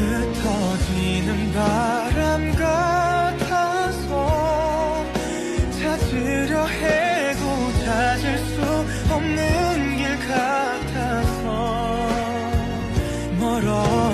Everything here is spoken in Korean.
흩어지는 바람 같아서 찾으려 해도 찾을 수 없는 길 같아서 멀어